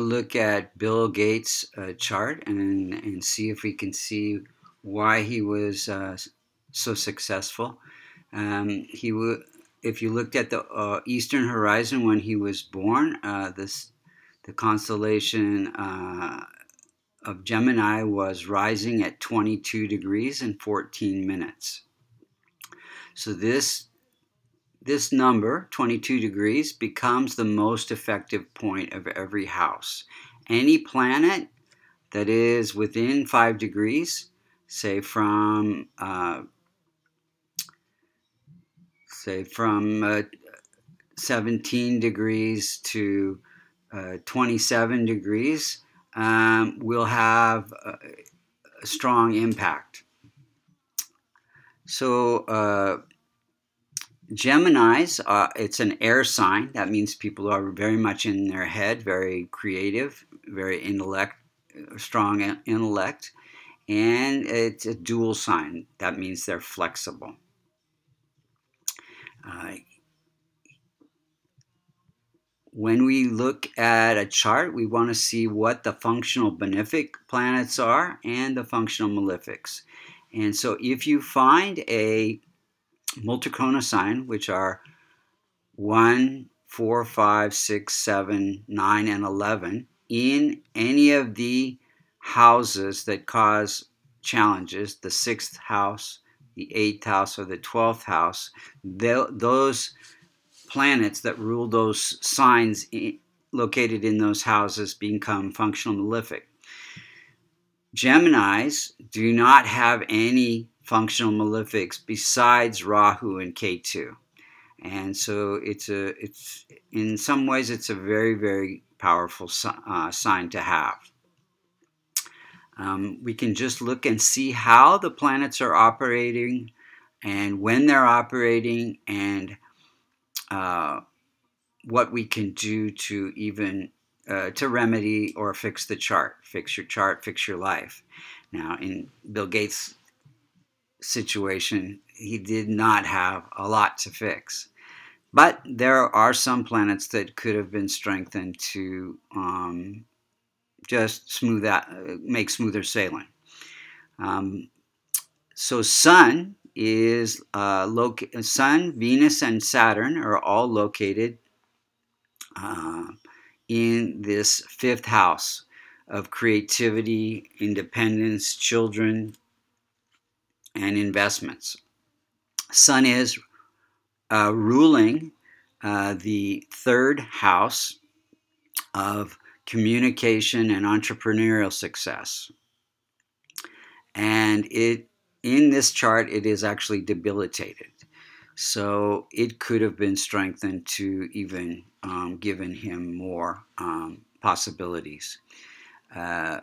look at Bill Gates' uh, chart and, and see if we can see why he was uh, so successful. Um, he if you looked at the uh, eastern horizon when he was born, uh, this the constellation uh, of Gemini was rising at 22 degrees and 14 minutes. So this this number, 22 degrees, becomes the most effective point of every house. Any planet that is within 5 degrees, say from uh, say from uh, 17 degrees to uh, 27 degrees, um, will have a, a, strong impact. So uh, Geminis, uh, it's an air sign. That means people are very much in their head, very creative, very intellect, strong intellect. And it's a dual sign. That means they're flexible. Uh, when we look at a chart, we want to see what the functional benefic planets are and the functional malefics. And so if you find a mooltrikona sign, which are 1, 4, 5, 6, 7, 9, and 11, in any of the houses that cause challenges, the sixth house, the eighth house, or the twelfth house, those planets that rule those signs located in those houses become functional malefic. Geminis do not have any functional malefics besides Rahu and Ketu. And so it's a it's in some ways it's a very very powerful uh, sign to have. Um, we can just look and see how the planets are operating and when they're operating and uh, what we can do to even uh, to remedy or fix the chart, fix your chart, fix your life. Now, in Bill Gates' situation, he did not have a lot to fix. But there are some planets that could have been strengthened to um, just smooth out, make smoother sailing. Um, so Sun is uh, loca- Sun, Venus, and Saturn are all located uh, in this fifth house of creativity, independence, children, and investments. Sun is uh, ruling uh, the third house of communication and entrepreneurial success. And it in this chart, it is actually debilitated. So it could have been strengthened to even um, given him more um, possibilities. Uh,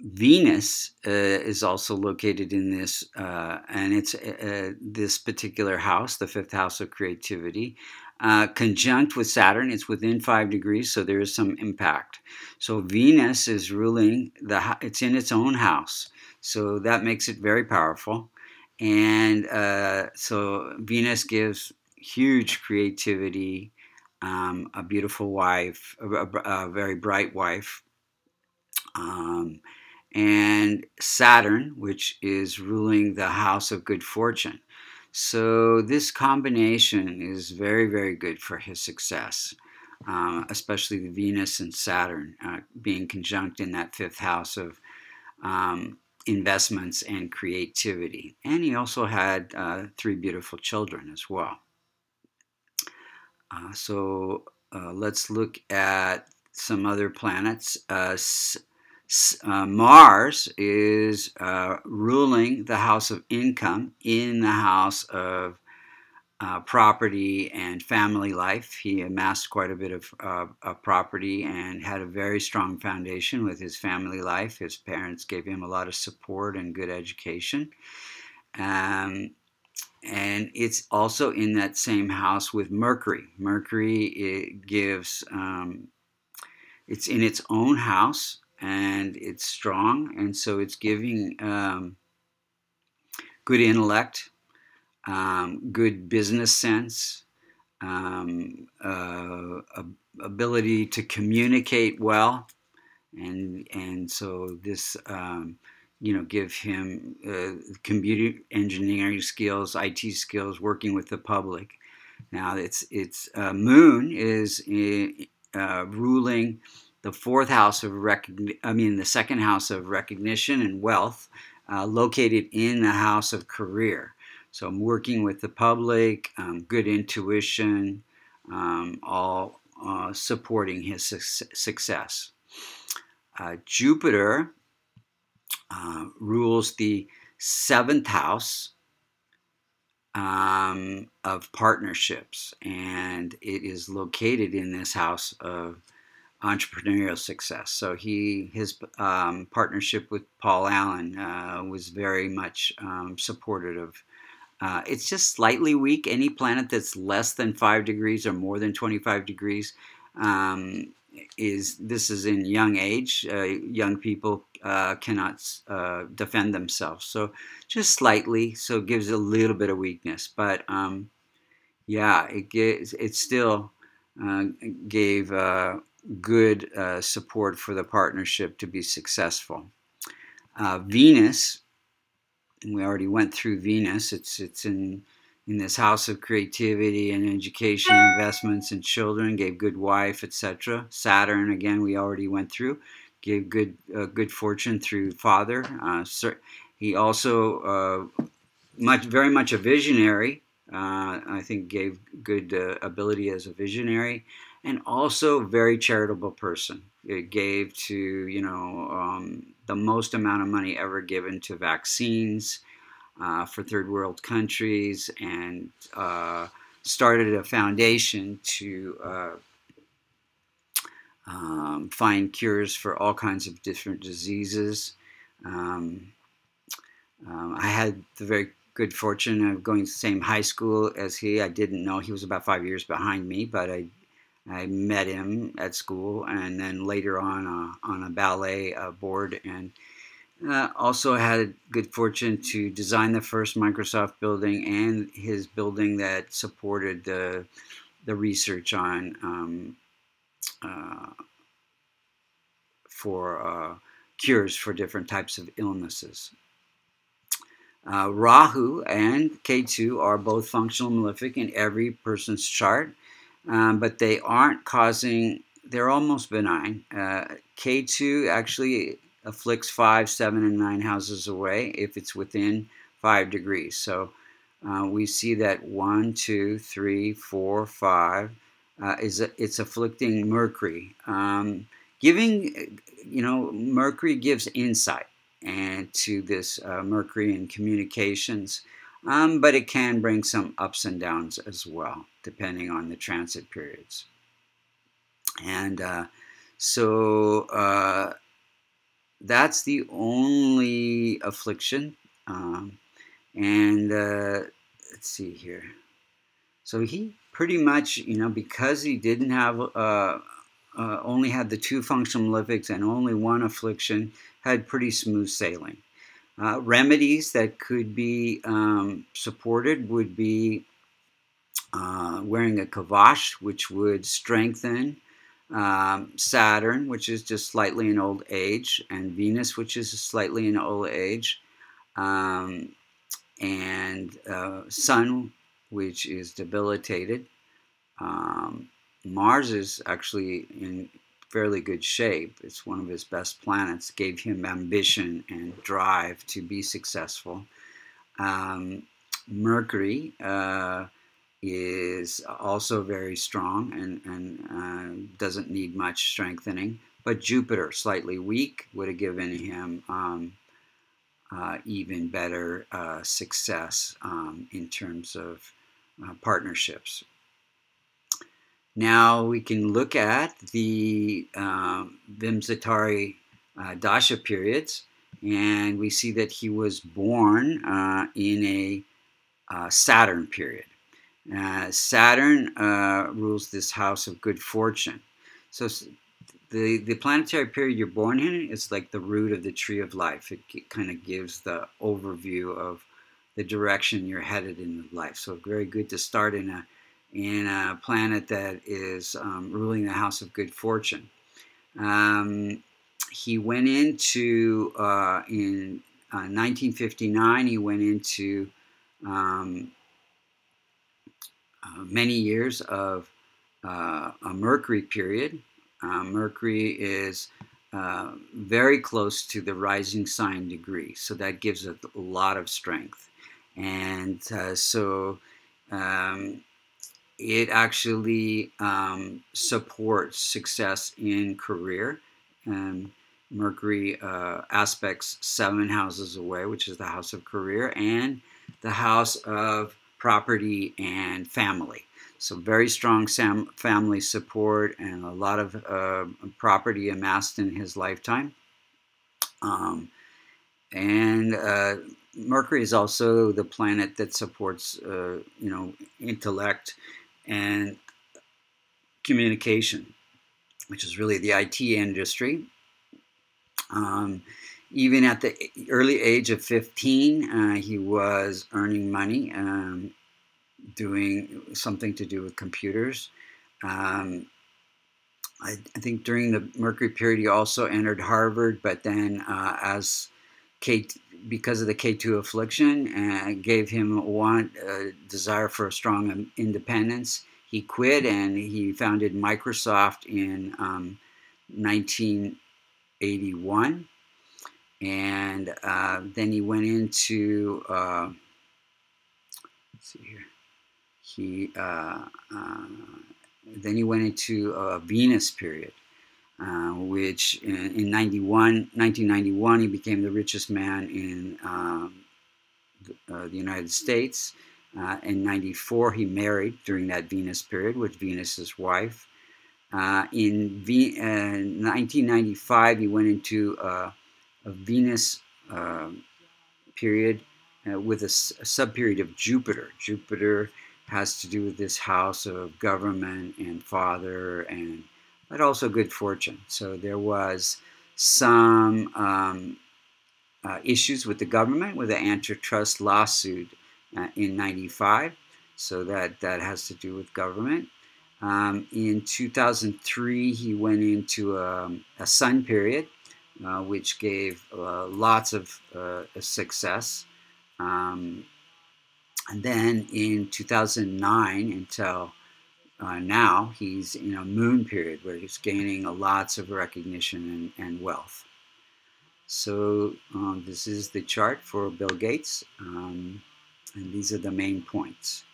Venus uh, is also located in this, uh, and it's uh, uh, this particular house, the fifth house of creativity, uh, conjunct with Saturn. It's within five degrees, so there is some impact. So Venus is ruling the. It's in its own house, so that makes it very powerful. And uh, so Venus gives huge creativity, um, a beautiful wife, a, a, a very bright wife. Um, and Saturn, which is ruling the house of good fortune. So this combination is very, very good for his success, uh, especially the Venus and Saturn uh, being conjunct in that fifth house of um, investments and creativity. And he also had uh, three beautiful children as well. Uh, so uh, let's look at some other planets. Uh, Mars is uh, ruling the house of income in the house of uh, property and family life. He amassed quite a bit of, of, property and had a very strong foundation with his family life. His parents gave him a lot of support and good education. Um, and it's also in that same house with Mercury. Mercury it gives, um, it's in its own house and it's strong, and so it's giving um, good intellect, um, good business sense, um, uh, ability to communicate well, and and so this um, you know give him uh, computer engineering skills, IT skills, working with the public. Now it's it's uh, Moon is uh, ruling the fourth house of recognition. I mean the second house of recognition and wealth, uh, located in the house of career. So I'm working with the public, um, good intuition, um, all uh, supporting his su- success. Uh, Jupiter uh, rules the seventh house um, of partnerships, and it is located in this house of entrepreneurial success. So he his um, partnership with Paul Allen uh, was very much um, supportive of. Uh, it's just slightly weak. Any planet that's less than five degrees or more than 25 degrees um, is this is in young age. Uh, young people uh, cannot uh, defend themselves. So just slightly. So it gives a little bit of weakness. But um, yeah, it gives, it still uh, gave good uh, support for the partnership to be successful. Venus, we already went through Venus. It's it's in in this house of creativity and education, investments and children, gave good wife, etc. Saturn, again, we already went through, gave good uh, good fortune through father. Uh, he also uh, much very much a visionary. Uh, I think gave good uh, ability as a visionary, and also very charitable person. It gave to you know um, the most amount of money ever given to vaccines uh, for third world countries and uh, started a foundation to uh, um, find cures for all kinds of different diseases. Um, um, I had the very good fortune of going to the same high school as he. I didn't know he was about five years behind me, but I I met him at school, and then later on uh, on a ballet uh, board, and uh, also had good fortune to design the first Microsoft building and his building that supported the the research on um, uh, for uh, cures for different types of illnesses. Uh, Rahu and Ketu are both functional malefic in every person's chart, um, but they aren't causing. They're almost benign. Uh, Ketu actually afflicts five, seven, and nine houses away if it's within five degrees. So uh, we see that one, two, three, four, five uh, is it's afflicting Mercury, um, giving you know Mercury gives insight and to this uh, Mercury in communications. Um, but it can bring some ups and downs as well, depending on the transit periods. And uh, so uh, that's the only affliction. Um, and uh, let's see here. So he pretty much, you know, because he didn't have, uh, uh, only had the two functional malefics and only one affliction, had pretty smooth sailing. Uh, remedies that could be um, supported would be uh, wearing a kavach, which would strengthen um, Saturn, which is just slightly in old age, and Venus, which is slightly in old age, um, and uh, Sun, which is debilitated. Um, Mars is actually in fairly good shape. It's one of his best planets. Gave him ambition and drive to be successful. Um, Mercury. Uh, is also very strong and, and uh, doesn't need much strengthening. But Jupiter, slightly weak, would have given him um, uh, even better uh, success um, in terms of uh, partnerships. Now we can look at the um, Vimshottari uh, Dasha periods, and we see that he was born uh, in a Saturn period. Uh, Saturn uh, rules this house of good fortune. So the, the planetary period you're born in is like the root of the tree of life. It, it kind of gives the overview of the direction you're headed in life. So very good to start in a in a planet that is um, ruling the house of good fortune. Um, he went into, uh, in uh, 1959, he went into um, uh, many years of uh, a Mercury period. Uh, Mercury is uh, very close to the rising sign degree, so that gives it a lot of strength. And uh, so um, it actually um, supports success in career. And Mercury uh, aspects seven houses away, which is the house of career, and the house of property and family. So very strong family support and a lot of uh, property amassed in his lifetime. Um, and uh, Mercury is also the planet that supports, uh, you know, intellect and communication, which is really the IT industry. Um, even at the early age of 15, uh, he was earning money, um, doing something to do with computers. Um, I, I, think during the Mercury period, he also entered Harvard, but then uh, as K, because of the Ketu affliction, uh, gave him a want, a desire for a strong independence. He quit and he founded Microsoft in um, 1981 and uh, then he went into uh, let's see here. He uh, uh then he went into a Venus period uh, which in, in 91 1991 he became the richest man in um, the, uh, the, United States. In 94 he married during that Venus period with Venus's wife. In v- 1995 he went into a Venus uh, period uh, with a, a subperiod of Jupiter. Jupiter has to do with this house of government and father and but also good fortune. So there was some um, uh, issues with the government with the antitrust lawsuit uh, in 95. So that, that has to do with government. Um, in 2003, he went into a, um, a sun period uh, which gave uh, lots of uh, success. Um, and then in 2009 until uh, now, he's in a moon period where he's gaining lots of recognition and, and wealth. So um, this is the chart for Bill Gates, um, and these are the main points.